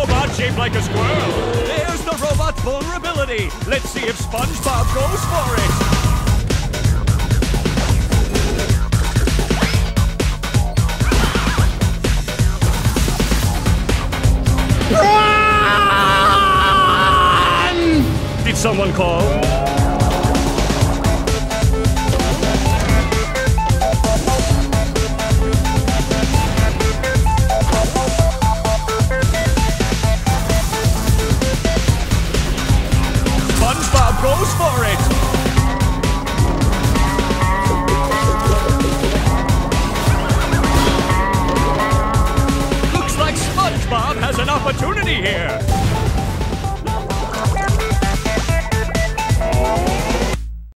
robot shaped like a squirrel. There's the robot's vulnerability. Let's see if SpongeBob goes for it. Run! Did someone call? goes for it! SpongeBob has an opportunity here!